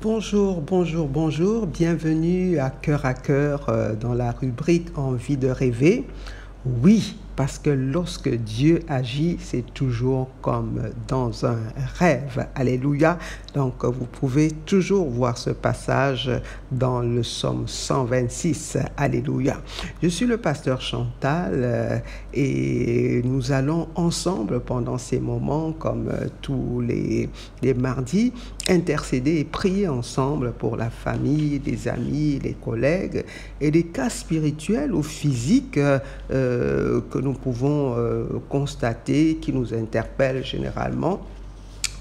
Bonjour, bonjour, bonjour. Bienvenue à Cœur à Cœur euh, dans la rubrique Envie de rêver. Oui, parce que lorsque Dieu agit, c'est toujours comme dans un rêve. Alléluia. Donc vous pouvez toujours voir ce passage dans le psaume 126. Alléluia. Je suis le pasteur Chantal euh, et nous allons ensemble pendant ces moments, comme euh, tous les, mardis, intercéder et prier ensemble pour la famille, les amis, les collègues et les cas spirituels ou physiques euh, que nous pouvons constater, qui nous interpelle généralement.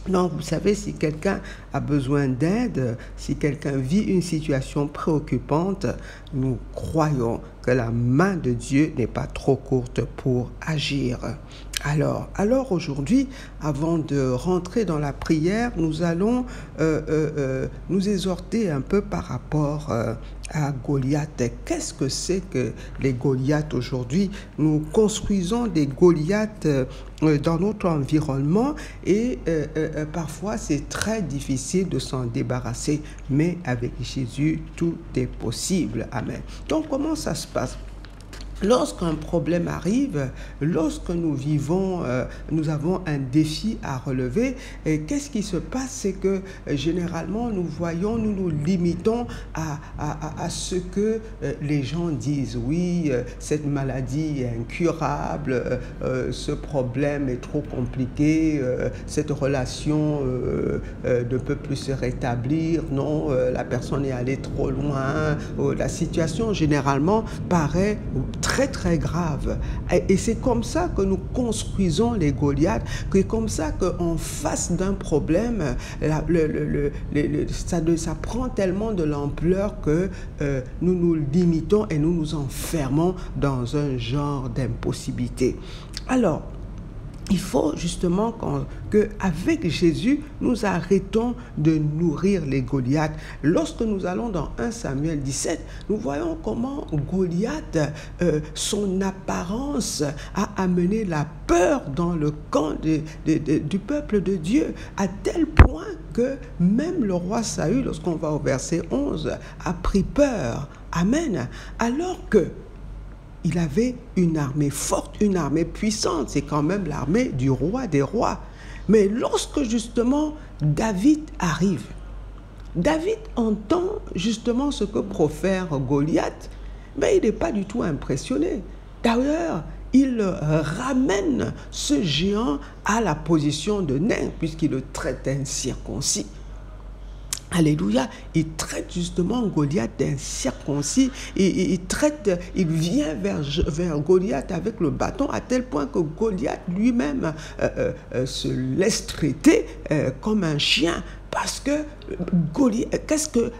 Donc, vous savez, si quelqu'un a besoin d'aide, si quelqu'un vit une situation préoccupante, nous croyons que la main de Dieu n'est pas trop courte pour agir. Alors, alors aujourd'hui, avant de rentrer dans la prière, nous allons euh, euh, nous exhorter un peu par rapport à Goliath. Qu'est-ce que c'est que les Goliaths aujourd'hui? Nous construisons des Goliaths euh, dans notre environnement et euh, euh, parfois c'est très difficile de s'en débarrasser, mais avec Jésus, tout est possible. Amen. Donc comment ça se passe? Lorsqu'un problème arrive, lorsque nous vivons, euh, nous avons un défi à relever, qu'est-ce qui se passe? C'est que euh, généralement, nous voyons, nous nous limitons à, ce que euh, les gens disent. Oui, cette maladie est incurable, ce problème est trop compliqué, cette relation ne peut plus se rétablir, non, la personne est allée trop loin, la situation généralement paraît très grave. Et, c'est comme ça que nous construisons les Goliaths, que comme ça qu'en face d'un problème, ça, ça, prend tellement de l'ampleur que euh, nous nous limitons et nous nous enfermons dans un genre d'impossibilité. Alors, il faut justement que avec Jésus, nous arrêtons de nourrir les Goliaths. Lorsque nous allons dans 1 Samuel 17, nous voyons comment Goliath, euh, son apparence a amené la peur dans le camp du peuple de Dieu, à tel point que même le roi Saül, lorsqu'on va au verset 11, a pris peur. Amen. Alors que il avait une armée forte, une armée puissante. C'est quand même l'armée du roi des rois. Mais lorsque justement David arrive, David entend justement ce que profère Goliath, mais il n'est pas du tout impressionné. D'ailleurs, il ramène ce géant à la position de nain, puisqu'il le traite incirconcis. Alléluia, il traite justement Goliath d'incirconcis. Il, il, traite, il vient vers, vers Goliath avec le bâton à tel point que Goliath lui-même euh, euh, euh, se laisse traiter comme un chien. Parce que qu'est-ce que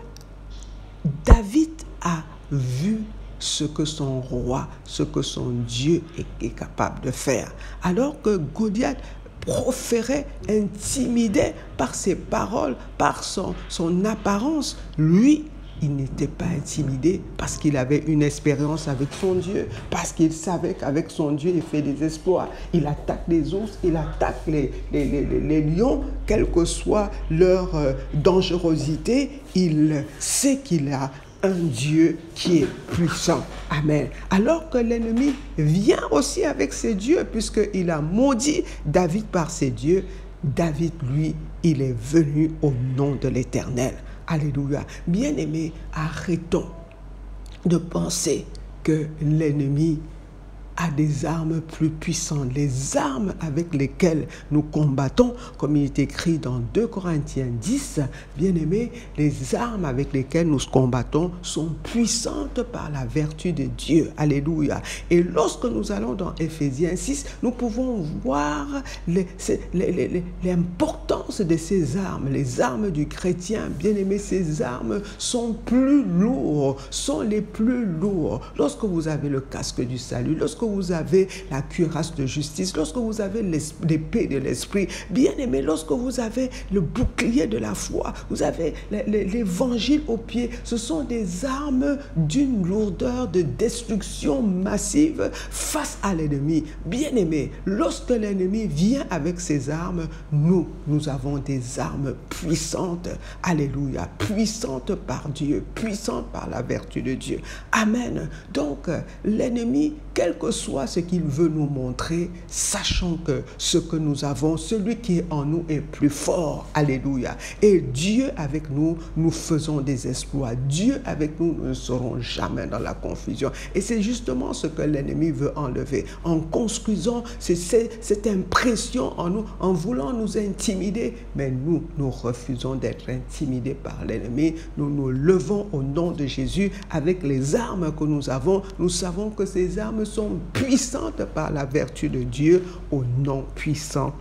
David a vu ce que son roi, ce que son Dieu est capable de faire? Alors que Goliath proféré, intimidé par ses paroles, par son, son apparence. Lui, il n'était pas intimidé parce qu'il avait une expérience avec son Dieu, parce qu'il savait qu'avec son Dieu, il fait des exploits. Il attaque les ours, il attaque les, les, les, les lions, quelle que soit leur euh, dangerosité, il sait qu'il a Dieu qui est puissant. Amen. Alors que l'ennemi vient aussi avec ses dieux, puisqu'il a maudit David par ses dieux, David, lui, il est venu au nom de l'Éternel. Alléluia. Bien-aimés, arrêtons de penser que l'ennemi a des armes plus puissantes, les armes avec lesquelles nous combattons, comme il est écrit dans 2 Corinthiens 10, bien aimé, les armes avec lesquelles nous combattons sont puissantes par la vertu de Dieu. Alléluia. Et lorsque nous allons dans Ephésiens 6, nous pouvons voir l'importance de ces armes, les armes du chrétien. Bien aimé, ces armes sont plus lourdes, sont les plus lourdes. Lorsque vous avez le casque du salut, lorsque vous avez la cuirasse de justice, lorsque vous avez l'épée de l'esprit, bien aimé, lorsque vous avez le bouclier de la foi, vous avez l'évangile au pied, ce sont des armes d'une lourdeur de destruction massive face à l'ennemi. Bien aimé, lorsque l'ennemi vient avec ses armes, nous, nous avons des armes puissantes. Alléluia, puissantes par Dieu, puissantes par la vertu de Dieu. Amen. Donc, l'ennemi, quel que soit ce qu'il veut nous montrer, sachant que ce que nous avons, celui qui est en nous est plus fort. Alléluia. Et Dieu avec nous, nous faisons des exploits. Dieu avec nous, nous ne serons jamais dans la confusion. Et c'est justement ce que l'ennemi veut enlever. En construisant cette impression en nous, en voulant nous intimider. Mais nous, nous refusons d'être intimidés par l'ennemi. Nous nous levons au nom de Jésus avec les armes que nous avons. Nous savons que ces armes sont puissantes par la vertu de Dieu au nom puissant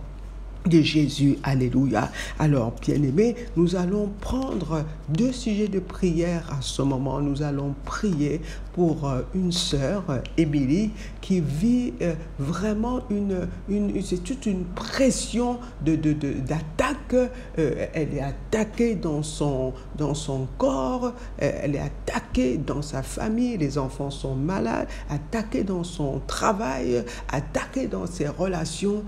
de Jésus. Alléluia. Alors, bien-aimés, nous allons prendre deux sujets de prière à ce moment. Nous allons prier pour euh, une sœur, Émilie, qui vit euh, vraiment une, une c'est toute une pression de, d'attaque. Euh, elle est attaquée dans son, dans son corps, elle est attaquée dans sa famille, les enfants sont malades, attaquée dans son travail, attaquée dans ses relations.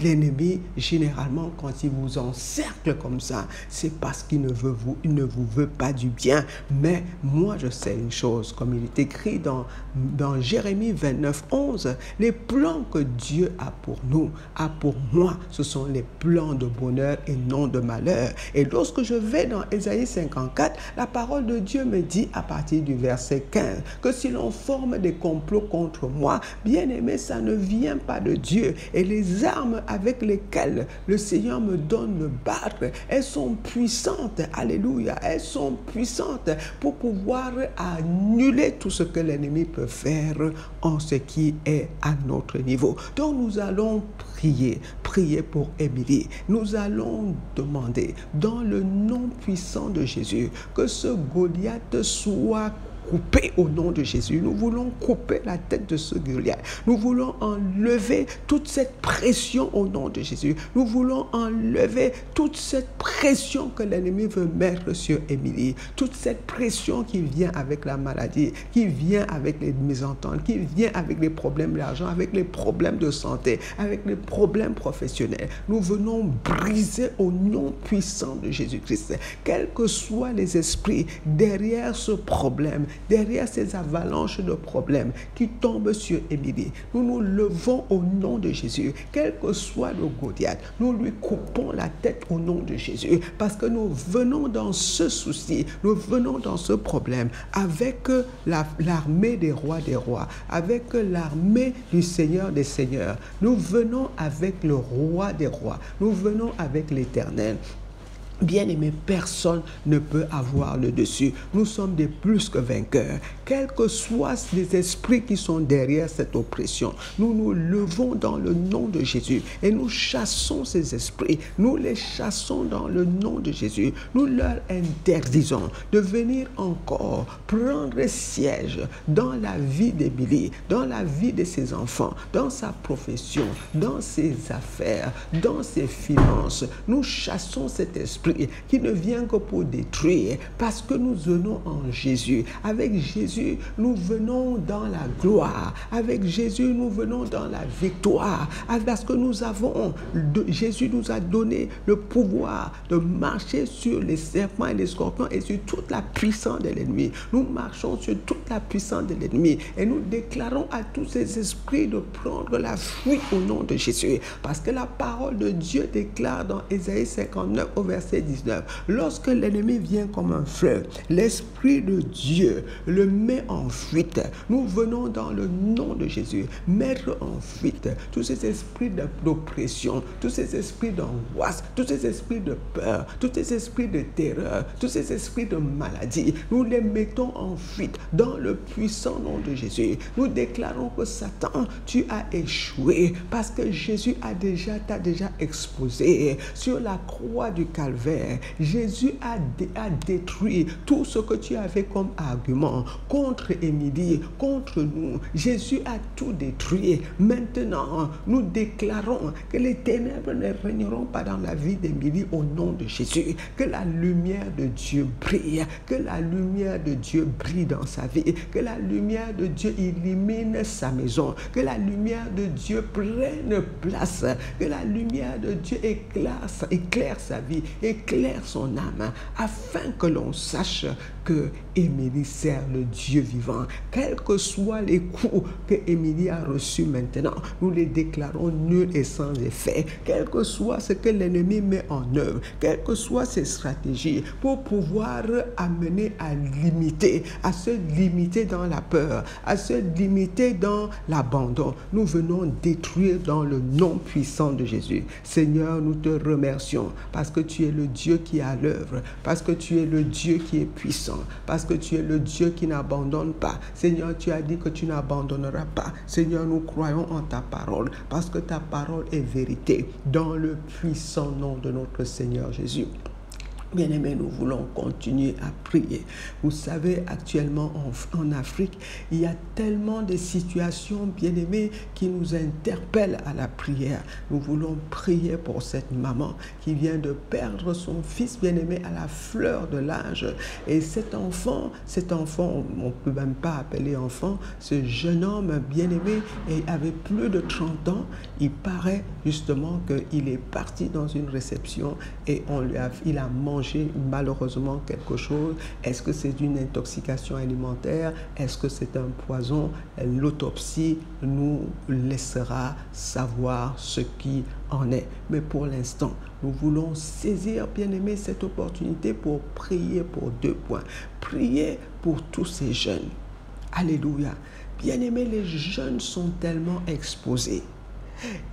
L'ennemi, généralement, quand il vous encercle comme ça, c'est parce qu'il ne, vous, ne vous veut pas du bien. Mais moi, je sais une chose, comme il est écrit dans, dans Jérémie 29, 11, les plans que Dieu a pour nous, a pour moi, ce sont les plans de bonheur et non de malheur. Et lorsque je vais dans Ésaïe 54, la parole de Dieu me dit à partir du verset 15 que si l'on forme des complots contre moi, bien aimé, ça ne vient pas de Dieu. Et les armes avec lesquelles le Seigneur me donne de battre, elles sont puissantes. Alléluia. Elles sont puissantes pour pouvoir annuler tout ce que l'ennemi peut faire en ce qui est à notre niveau. Donc nous allons prier, prier pour Émilie. Nous allons demander dans le nom puissant de Jésus que ce Goliath soit couper au nom de Jésus. Nous voulons couper la tête de ce Goliath. Nous voulons enlever toute cette pression au nom de Jésus. Nous voulons enlever toute cette pression que l'ennemi veut mettre sur Émilie. Toute cette pression qui vient avec la maladie, qui vient avec les mésententes, qui vient avec les problèmes d'argent, avec les problèmes de santé, avec les problèmes professionnels. Nous venons briser au nom puissant de Jésus-Christ. Quels que soient les esprits derrière ce problème, derrière ces avalanches de problèmes qui tombent sur Émilie, nous nous levons au nom de Jésus. Quel que soit le Goliath, nous lui coupons la tête au nom de Jésus parce que nous venons dans ce souci, nous venons dans ce problème avec l'armée des rois des rois, avec l'armée du Seigneur des seigneurs. Nous venons avec le roi des rois, nous venons avec l'Éternel. Bien-aimé, personne ne peut avoir le dessus. Nous sommes des plus que vainqueurs. Quels que soient les esprits qui sont derrière cette oppression, nous nous levons dans le nom de Jésus et nous chassons ces esprits. Nous les chassons dans le nom de Jésus. Nous leur interdisons de venir encore prendre siège dans la vie d'Émilie, dans la vie de ses enfants, dans sa profession, dans ses affaires, dans ses finances. Nous chassons cet esprit qui ne vient que pour détruire, parce que nous venons en Jésus. Avec Jésus, nous venons dans la gloire. Avec Jésus, nous venons dans la victoire. Parce que nous avons, Jésus nous a donné le pouvoir de marcher sur les serpents et les scorpions et sur toute la puissance de l'ennemi. Nous marchons sur toute la puissance de l'ennemi et nous déclarons à tous ces esprits de prendre la fuite au nom de Jésus. Parce que la parole de Dieu déclare dans Ésaïe 59 au verset 19. Lorsque l'ennemi vient comme un fleuve, l'Esprit de Dieu le met en fuite. Nous venons dans le nom de Jésus mettre en fuite tous ces esprits d'oppression, tous ces esprits d'angoisse, tous ces esprits de peur, tous ces esprits de terreur, tous ces esprits de maladie. Nous les mettons en fuite dans le puissant nom de Jésus. Nous déclarons que Satan, tu as échoué parce que Jésus a déjà, t'a déjà exposé sur la croix du Calvaire Jésus a, a détruit tout ce que tu avais comme argument contre Émilie, contre nous. Jésus a tout détruit. Maintenant, nous déclarons que les ténèbres ne régneront pas dans la vie d'Émilie au nom de Jésus. Que la lumière de Dieu brille, que la lumière de Dieu brille dans sa vie, que la lumière de Dieu illumine sa maison, que la lumière de Dieu prenne place, que la lumière de Dieu éclaire, éclaire sa vie, éclaire son âme, afin que l'on sache que Émilie sert le Dieu vivant. Quels que soient les coups que Émilie a reçus maintenant, nous les déclarons nuls et sans effet. Quel que soit ce que l'ennemi met en œuvre, quelles que soient ses stratégies, pour pouvoir amener à limiter, à se limiter dans la peur, à se limiter dans l'abandon. Nous venons détruire dans le nom puissant de Jésus. Seigneur, nous te remercions parce que tu es le Dieu qui est à l'œuvre, parce que tu es le Dieu qui est parce que tu es le Dieu qui n'abandonne pas. Seigneur, tu as dit que tu n'abandonneras pas. Seigneur, nous croyons en ta parole parce que ta parole est vérité dans le puissant nom de notre Seigneur Jésus. Bien-aimés, nous voulons continuer à prier. Vous savez, actuellement en, Afrique, il y a tellement de situations, bien-aimés, qui nous interpellent à la prière. Nous voulons prier pour cette maman qui vient de perdre son fils bien-aimé à la fleur de l'âge. Et cet enfant, cet enfant, on ne peut même pas appeler enfant, ce jeune homme bien-aimé avait plus de 30 ans. Il paraît justement qu'il est parti dans une réception et on lui a, il a mangé malheureusement quelque chose? Est-ce que c'est une intoxication alimentaire? Est-ce que c'est un poison? L'autopsie nous laissera savoir ce qui en est. Mais pour l'instant, nous voulons saisir, bien aimé, cette opportunité pour prier pour deux points. Prier pour tous ces jeunes. Alléluia. Bien aimé, les jeunes sont tellement exposés.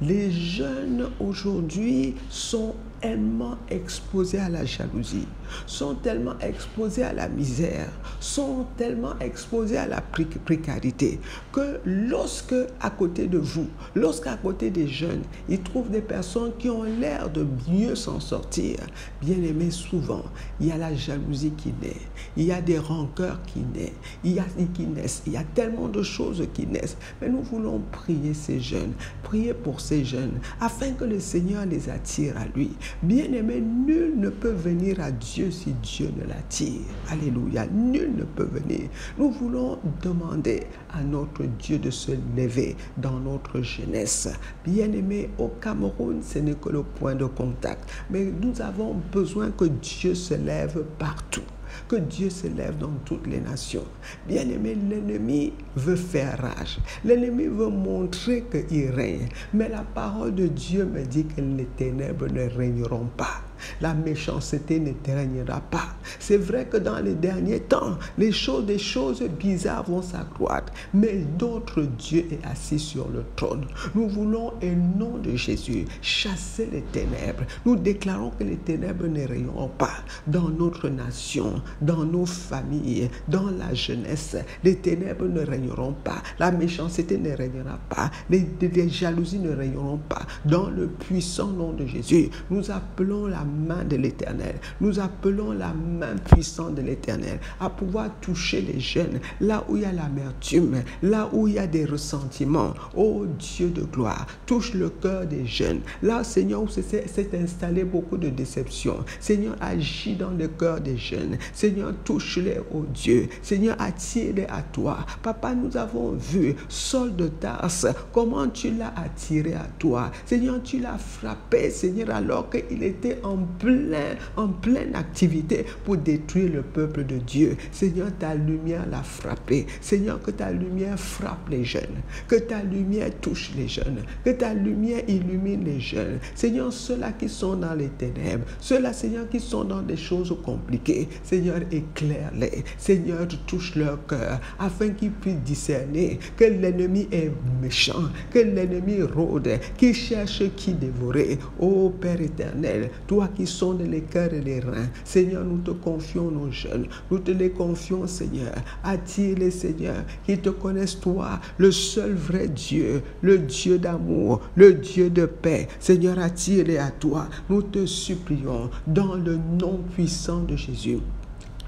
Les jeunes aujourd'hui sont tellement exposés à la jalousie, sont tellement exposés à la misère, sont tellement exposés à la précarité que lorsque à côté de vous, lorsqu'à côté des jeunes, ils trouvent des personnes qui ont l'air de mieux s'en sortir, bien aimé, souvent, il y a la jalousie qui naît, il y a des rancœurs qui naissent, il y a, qui naissent, il y a tellement de choses qui naissent. Mais nous voulons prier ces jeunes, prier pour ces jeunes, afin que le Seigneur les attire à lui. Bien-aimé, nul ne peut venir à Dieu si Dieu ne l'attire. Alléluia, nul ne peut venir. Nous voulons demander à notre Dieu de se lever dans notre jeunesse. Bien-aimé, au Cameroun, ce n'est que le point de contact. Mais nous avons besoin que Dieu se lève partout que Dieu se lève dans toutes les nations. Bien-aimé, l'ennemi veut faire rage. L'ennemi veut montrer qu'il règne. Mais la parole de Dieu me dit que les ténèbres ne régneront pas la méchanceté ne règnera pas. C'est vrai que dans les derniers temps, les choses, des choses bizarres vont s'accroître, mais notre Dieu est assis sur le trône. Nous voulons, au nom de Jésus, chasser les ténèbres. Nous déclarons que les ténèbres ne règneront pas dans notre nation, dans nos familles, dans la jeunesse. Les ténèbres ne régneront pas. La méchanceté ne régnera pas. Les, les jalousies ne régneront pas. Dans le puissant nom de Jésus, nous appelons la main de l'Éternel. Nous appelons la main puissante de l'Éternel à pouvoir toucher les jeunes là où il y a l'amertume, là où il y a des ressentiments. Oh Dieu de gloire, touche le cœur des jeunes. Là, Seigneur, où s'est installé beaucoup de déception. Seigneur, agis dans le cœur des jeunes. Seigneur, touche-les, oh Dieu. Seigneur, attire-les à toi. Papa, nous avons vu Saul de Tarse, comment tu l'as attiré à toi? Seigneur, tu l'as frappé, Seigneur, alors qu'il était en plein, en pleine activité pour détruire le peuple de Dieu. Seigneur, ta lumière l'a frappé. Seigneur, que ta lumière frappe les jeunes. Que ta lumière touche les jeunes. Que ta lumière illumine les jeunes. Seigneur, ceux-là qui sont dans les ténèbres. Ceux-là, Seigneur, qui sont dans des choses compliquées. Seigneur, éclaire-les. Seigneur, touche leur cœur afin qu'ils puissent discerner que l'ennemi est méchant, que l'ennemi rôde, qu'il cherche qui dévorer. Ô Père éternel, toi qui sondes les cœurs et les reins. Seigneur, nous te confions nos jeunes. Nous te les confions, Seigneur. Attire-les, Seigneur, qui te connaissent, toi, le seul vrai Dieu, le Dieu d'amour, le Dieu de paix. Seigneur, attire-les à toi. Nous te supplions dans le nom puissant de Jésus.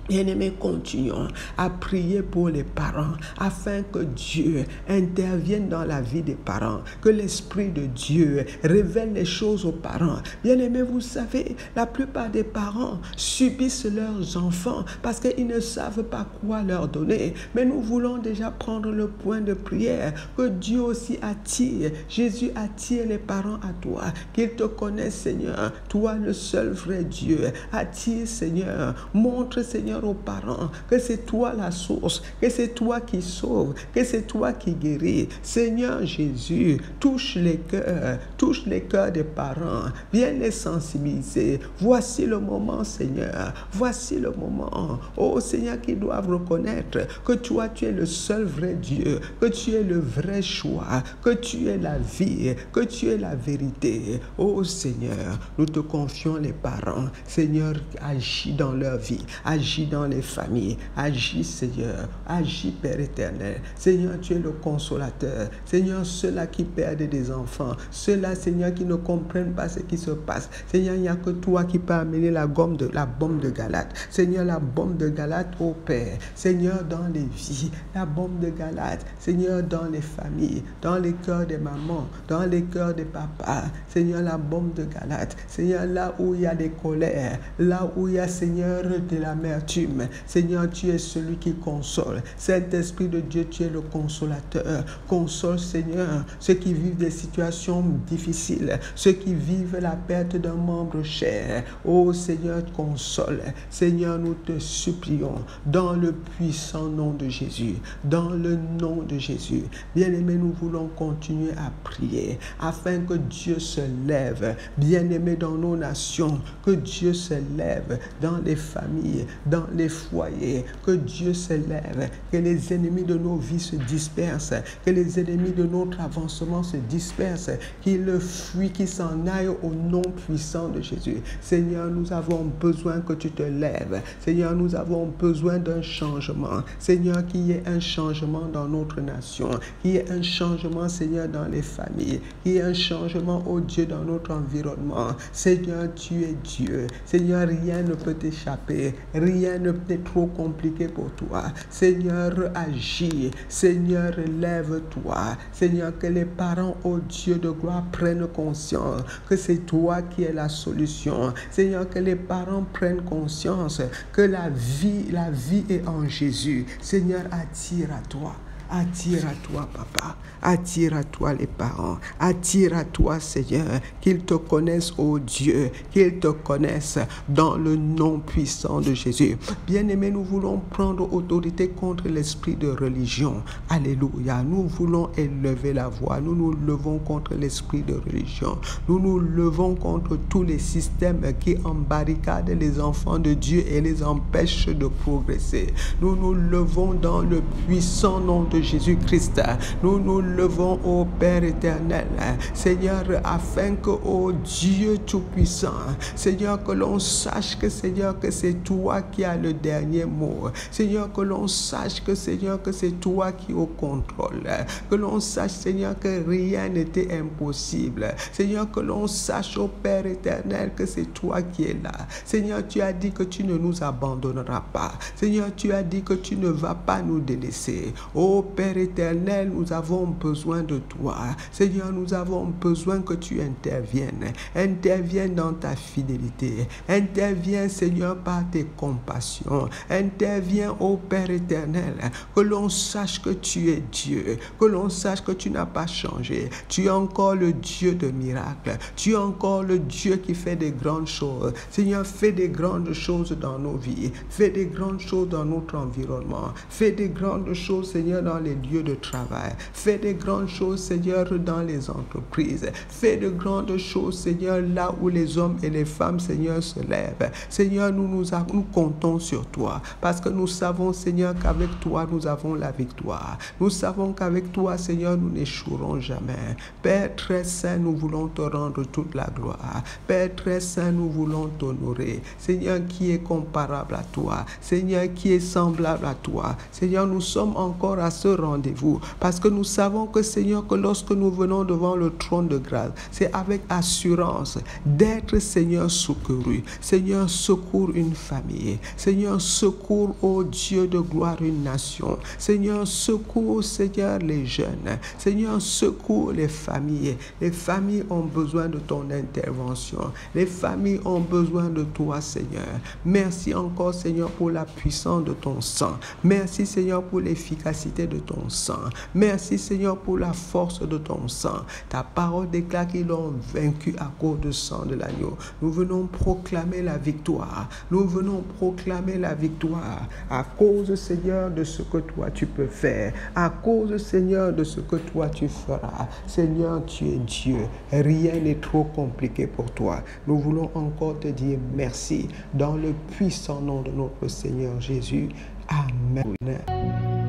Bien-aimés, continuons à prier pour les parents afin que Dieu intervienne dans la vie des parents, que l'Esprit de Dieu révèle les choses aux parents. Bien-aimés, vous savez, la plupart des parents subissent leurs enfants parce qu'ils ne savent pas quoi leur donner. Mais nous voulons déjà prendre le point de prière, que Dieu aussi attire. Jésus attire les parents à toi, qu'ils te connaissent, Seigneur, toi le seul vrai Dieu. Attire, Seigneur, montre, Seigneur, aux parents que c'est toi la source, que c'est toi qui sauve, que c'est toi qui guéris. Seigneur Jésus, touche les cœurs, touche les cœurs des parents, viens les sensibiliser. Voici le moment, Seigneur. Voici le moment. Oh Seigneur, qu'ils doivent reconnaître que toi, tu es le seul vrai Dieu, que tu es le vrai choix, que tu es la vie, que tu es la vérité. Oh Seigneur, nous te confions les parents. Seigneur, agis dans leur vie, agis dans les familles. Agis, Seigneur. Agis, Père éternel. Seigneur, tu es le consolateur. Seigneur, ceux-là qui perdent des enfants, ceux-là, Seigneur, qui ne comprennent pas ce qui se passe. Seigneur, il n'y a que toi qui peux amener la, de, la bombe de Galate. Seigneur, la bombe de Galate, au Père. Seigneur, dans les vies, la bombe de Galate. Seigneur, dans les familles, dans les cœurs des mamans, dans les cœurs des papas. Seigneur, la bombe de Galate. Seigneur, là où il y a des colères, là où il y a, Seigneur, de Seigneur, tu es celui qui console. Saint-Esprit de Dieu, tu es le consolateur. Console, Seigneur, ceux qui vivent des situations difficiles, ceux qui vivent la perte d'un membre cher. Oh Seigneur, console. Seigneur, nous te supplions dans le puissant nom de Jésus, dans le nom de Jésus. Bien-aimés, nous voulons continuer à prier afin que Dieu se lève. Bien-aimés dans nos nations, que Dieu se lève dans les familles, dans les foyers, que Dieu s'élève, que les ennemis de nos vies se dispersent, que les ennemis de notre avancement se dispersent, qu'ils fuient, qu'ils s'en aillent au nom puissant de Jésus. Seigneur, nous avons besoin que tu te lèves. Seigneur, nous avons besoin d'un changement. Seigneur, qu'il y ait un changement dans notre nation, qu'il y ait un changement, Seigneur, dans les familles, qu'il y ait un changement, oh Dieu, dans notre environnement. Seigneur, tu es Dieu. Seigneur, rien ne peut t'échapper. Rien ne n'est trop compliqué pour toi. Seigneur, agis. Seigneur, lève-toi. Seigneur, que les parents, oh Dieu de gloire, prennent conscience que c'est toi qui es la solution. Seigneur, que les parents prennent conscience que la vie, la vie est en Jésus. Seigneur, attire à toi. Attire à toi, papa. Attire à toi les parents. Attire à toi, Seigneur, qu'ils te connaissent, ô Dieu, qu'ils te connaissent dans le nom puissant de Jésus. Bien-aimés, nous voulons prendre autorité contre l'esprit de religion. Alléluia. Nous voulons élever la voix. Nous nous levons contre l'esprit de religion. Nous nous levons contre tous les systèmes qui embarricadent les enfants de Dieu et les empêchent de progresser. Nous nous levons dans le puissant nom de Jésus-Christ. Nous nous levons au Père éternel, Seigneur, afin que, ô Dieu Tout-Puissant, Seigneur, que l'on sache que, Seigneur, que c'est toi qui as le dernier mot. Seigneur, que l'on sache que, Seigneur, que c'est toi qui es au contrôle. Que l'on sache, Seigneur, que rien n'était impossible. Seigneur, que l'on sache, ô Père éternel, que c'est toi qui es là. Seigneur, tu as dit que tu ne nous abandonneras pas. Seigneur, tu as dit que tu ne vas pas nous délaisser. Ô Père éternel, nous avons besoin de toi. Seigneur, nous avons besoin que tu interviennes. Interviens dans ta fidélité. Interviens, Seigneur, par tes compassions. Interviens, ô Père éternel, que l'on sache que tu es Dieu, que l'on sache que tu n'as pas changé. Tu es encore le Dieu de miracles. Tu es encore le Dieu qui fait des grandes choses. Seigneur, fais des grandes choses dans nos vies. Fais des grandes choses dans notre environnement. Fais des grandes choses, Seigneur, les lieux de travail. Fais de grandes choses, Seigneur, dans les entreprises. Fais de grandes choses, Seigneur, là où les hommes et les femmes, Seigneur, se lèvent. Seigneur, nous, nous, nous comptons sur toi parce que nous savons, Seigneur, qu'avec toi, nous avons la victoire. Nous savons qu'avec toi, Seigneur, nous n'échouerons jamais. Père très saint, nous voulons te rendre toute la gloire. Père très saint, nous voulons t'honorer. Seigneur, qui est comparable à toi? Seigneur, qui est semblable à toi? Seigneur, nous sommes encore à ce rendez-vous parce que nous savons que, Seigneur, que lorsque nous venons devant le trône de grâce, c'est avec assurance d'être, Seigneur, secouru. Seigneur, secours une famille. Seigneur, secours, ô Dieu de gloire, une nation. Seigneur, secours, Seigneur, les jeunes. Seigneur, secours les familles. Les familles ont besoin de ton intervention. Les familles ont besoin de toi, Seigneur. Merci encore, Seigneur, pour la puissance de ton sang. Merci, Seigneur, pour l'efficacité de ton sang. Merci, Seigneur, pour la force de ton sang. Ta parole déclare qu'ils ont vaincu à cause du sang de l'agneau. Nous venons proclamer la victoire. Nous venons proclamer la victoire à cause, Seigneur, de ce que toi tu peux faire. À cause, Seigneur, de ce que toi tu feras. Seigneur, tu es Dieu. Rien n'est trop compliqué pour toi. Nous voulons encore te dire merci dans le puissant nom de notre Seigneur Jésus. Amen.